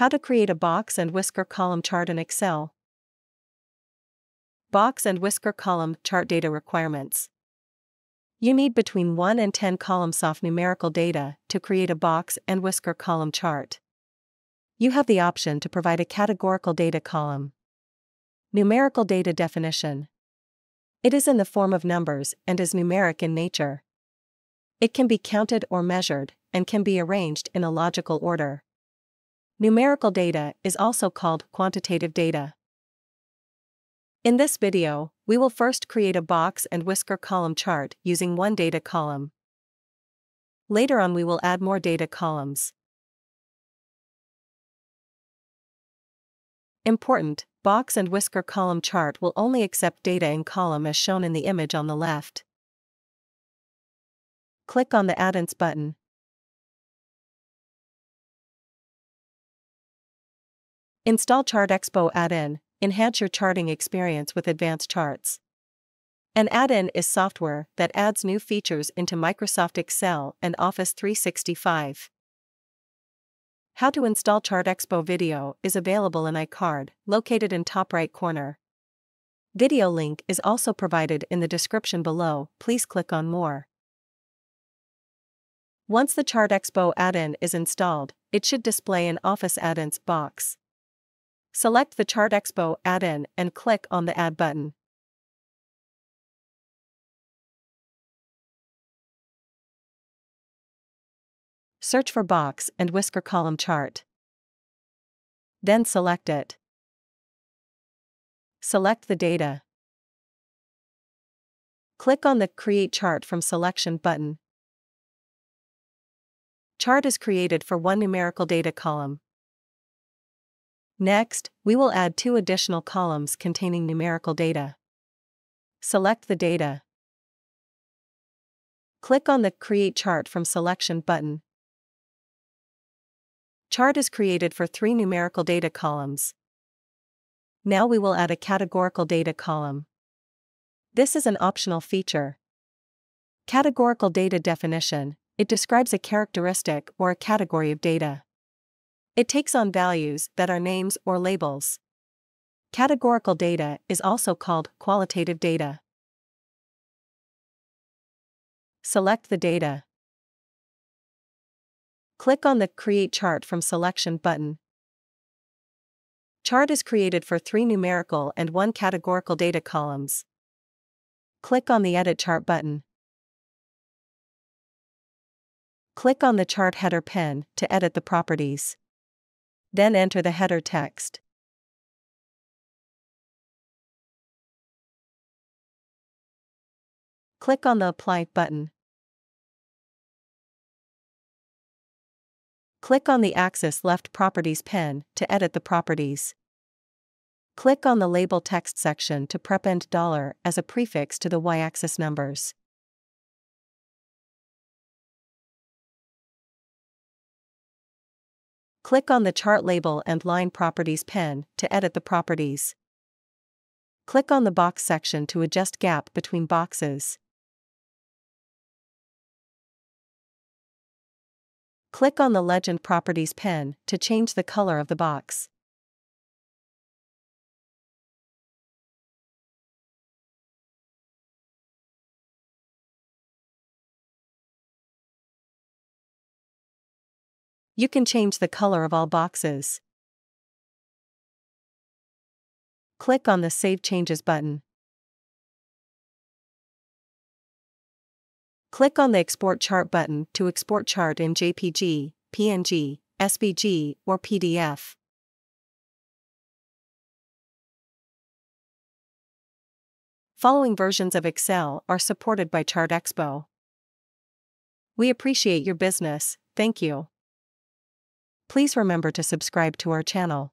How to create a box and whisker column chart in Excel. Box and whisker column chart data requirements. You need between 1 and 10 columns of numerical data to create a box and whisker column chart. You have the option to provide a categorical data column. Numerical data definition. It is in the form of numbers and is numeric in nature. It can be counted or measured and can be arranged in a logical order. Numerical data is also called quantitative data. In this video, we will first create a box and whisker column chart using one data column. Later on we will add more data columns. Important, box and whisker column chart will only accept data in column as shown in the image on the left. Click on the Add-ins button. Install Chart Expo add-in, enhance your charting experience with advanced charts. An add-in is software that adds new features into Microsoft Excel and Office 365. How to install Chart Expo video is available in iCard, located in top right corner. Video link is also provided in the description below, please click on more. Once the Chart Expo add-in is installed, it should display an Office add-ins box. Select the Chart Expo add-in and click on the Add button. Search for box and whisker column chart. Then select it. Select the data. Click on the Create Chart from Selection button. Chart is created for one numerical data column. Next, we will add two additional columns containing numerical data. Select the data. Click on the Create Chart from Selection button. Chart is created for three numerical data columns. Now we will add a categorical data column. This is an optional feature. Categorical data definition, it describes a characteristic or a category of data. It takes on values that are names or labels. Categorical data is also called qualitative data. Select the data. Click on the Create Chart from Selection button. Chart is created for three numerical and one categorical data columns. Click on the Edit Chart button. Click on the chart header pen to edit the properties. Then enter the header text. Click on the Apply button. Click on the Axis Left Properties pen to edit the properties. Click on the Label text section to prepend dollar as a prefix to the y-axis numbers. Click on the Chart Label and Line Properties pen to edit the properties. Click on the Box section to adjust gap between boxes. Click on the Legend Properties pen to change the color of the box. You can change the color of all boxes. Click on the Save Changes button. Click on the Export Chart button to export chart in JPG, PNG, SVG, or PDF. Following versions of Excel are supported by Chart Expo. We appreciate your business, thank you. Please remember to subscribe to our channel.